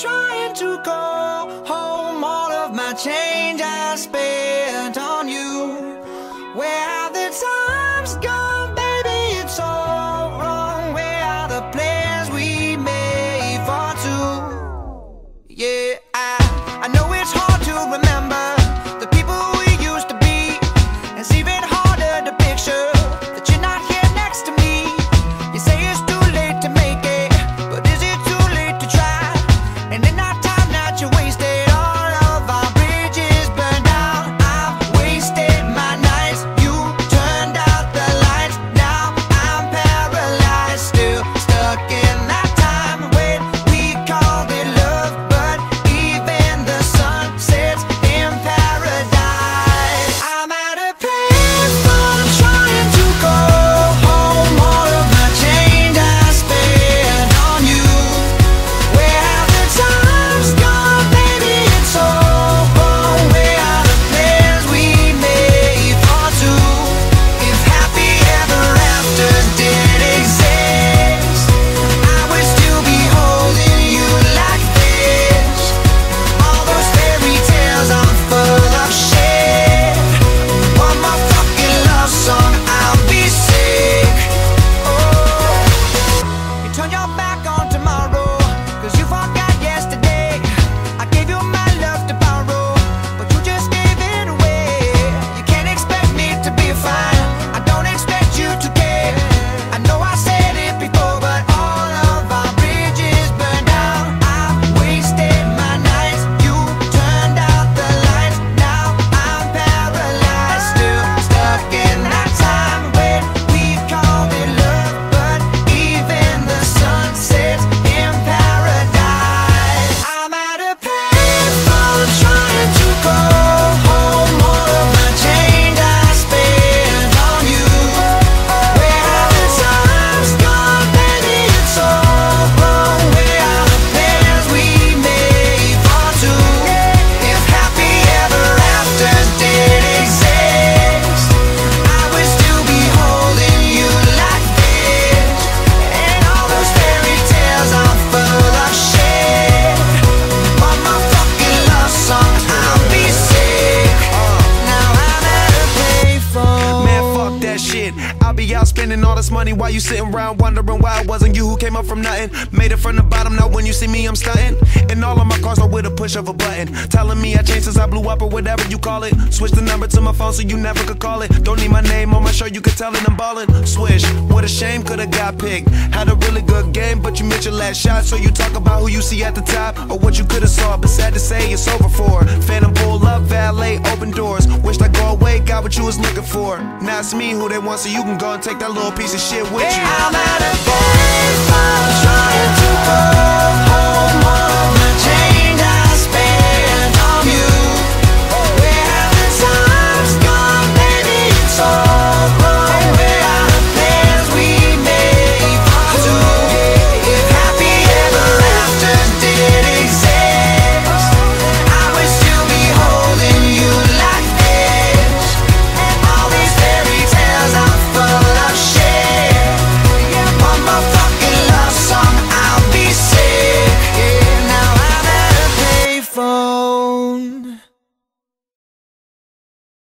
trying to go I'll be out spending all this money while you sitting around wondering why it wasn't you who came up from nothing. Made it from the bottom, now when you see me, I'm stunting. And all of push of a button. Telling me I changed since I blew up or whatever you call it. Switch the number to my phone so you never could call it. Don't need my name on my show, you can tell it I'm ballin'. Swish, what a shame, could've got picked. Had a really good game, but you missed your last shot. So you talk about who you see at the top or what you could've saw. But sad to say, it's over for. Phantom pull up, valet, open doors. Wished I'd go away, got what you was looking for. Now it's me who they want, so you can go and take that little piece of shit with you. Hey, I'm at a place I'm trying to fall.